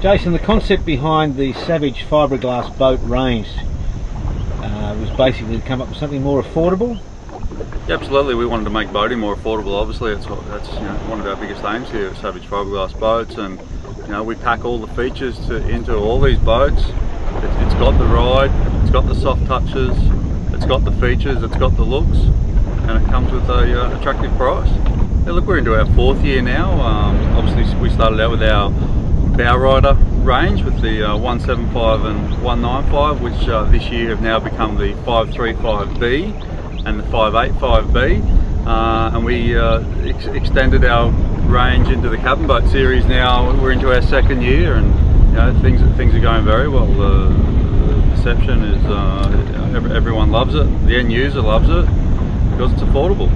Jason, the concept behind the Savage fiberglass boat range uh, was basically to come up with something more affordable. Yeah, absolutely, we wanted to make boating more affordable. Obviously, that's that's you know, one of our biggest aims here at Savage Fiberglass Boats, and you know we pack all the features to, into all these boats. It, it's got the ride, it's got the soft touches, it's got the features, it's got the looks, and it comes with a uh, attractive price. Yeah, look, we're into our fourth year now. Um, obviously, we started out with our bow rider range with the uh, 175 and 195 which uh, this year have now become the 535B and the 585B uh, and we uh, ex extended our range into the cabin boat series now. We're into our second year and you know, things things are going very well. The, the perception is uh, everyone loves it. The end user loves it because it's affordable